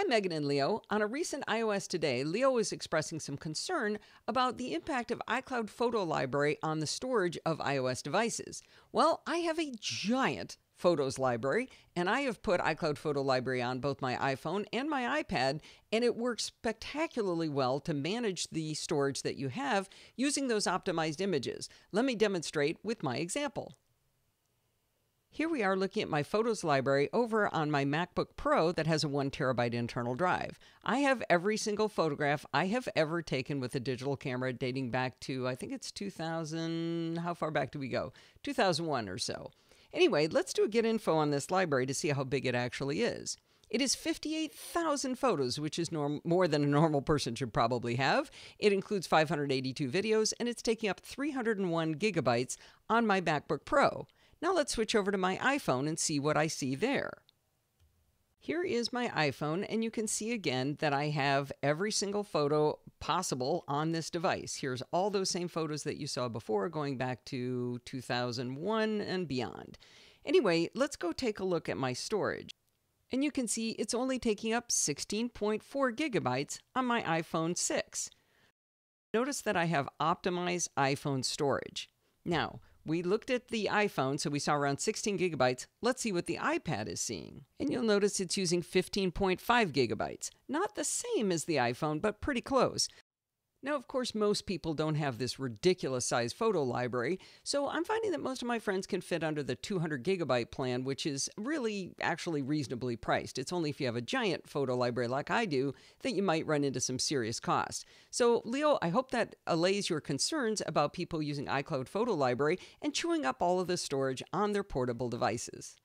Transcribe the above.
Hi, Megan and Leo. On a recent iOS Today, Leo was expressing some concern about the impact of iCloud Photo Library on the storage of iOS devices. Well, I have a giant Photos library, and I have put iCloud Photo Library on both my iPhone and my iPad, and it works spectacularly well to manage the storage that you have using those optimized images. Let me demonstrate with my example. Here we are looking at my photos library over on my MacBook Pro that has a one terabyte internal drive. I have every single photograph I have ever taken with a digital camera dating back to, I think it's 2000, how far back do we go? 2001 or so. Anyway, let's do a get info on this library to see how big it actually is. It is 58,000 photos, which is norm- more than a normal person should probably have. It includes 582 videos, and it's taking up 301 gigabytes on my MacBook Pro. Now let's switch over to my iPhone and see what I see there. Here is my iPhone, and you can see again that I have every single photo possible on this device. Here's all those same photos that you saw before, going back to 2001 and beyond. Anyway, let's go take a look at my storage. And you can see it's only taking up 16.4 gigabytes on my iPhone 6. Notice that I have optimized iPhone storage. Now, we looked at the iPhone, so we saw around 16 gigabytes. Let's see what the iPad is seeing. And you'll notice it's using 15.5 gigabytes. Not the same as the iPhone, but pretty close. Now, of course, most people don't have this ridiculous size photo library, so I'm finding that most of my friends can fit under the 200 gigabyte plan, which is really actually reasonably priced. It's only if you have a giant photo library like I do that you might run into some serious cost. So, Leo, I hope that allays your concerns about people using iCloud Photo Library and chewing up all of the storage on their portable devices.